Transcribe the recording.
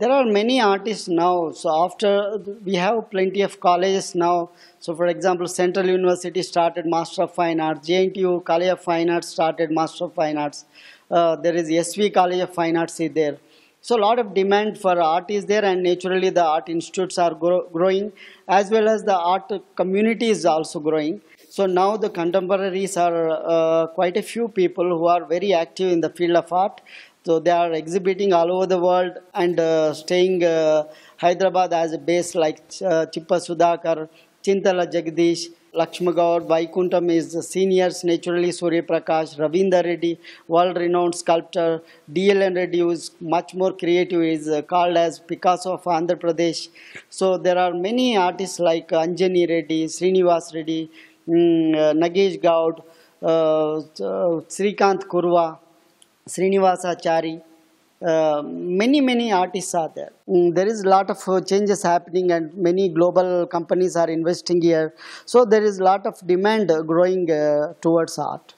There are many artists now. So after we have plenty of colleges now. So for example, Central University started Master of Fine Arts. JNTU College of Fine Arts started Master of Fine Arts. Uh, there is SV College of Fine Arts is there. So a lot of demand for art is there and naturally the art institutes are grow growing as well as the art community is also growing. So now the contemporaries are uh, quite a few people who are very active in the field of art. So they are exhibiting all over the world and uh, staying uh, Hyderabad as a base like uh, Chippa Sudhakar, Chintala Jagdish, Laxma Goud, Vaikuntham is the seniors, naturally Surya Prakash, Ravinder Reddy, world-renowned sculptor, DLN Reddy who is much more creative, is uh, called as Picasso of Andhra Pradesh. So there are many artists like Anjani Reddy, Srinivas Reddy, uh, Nagesh Gaud, uh, Srikant Kurwa, Srinivasachari, uh, many many artists are there. Mm, there is a lot of uh, changes happening and many global companies are investing here. So there is a lot of demand growing uh, towards art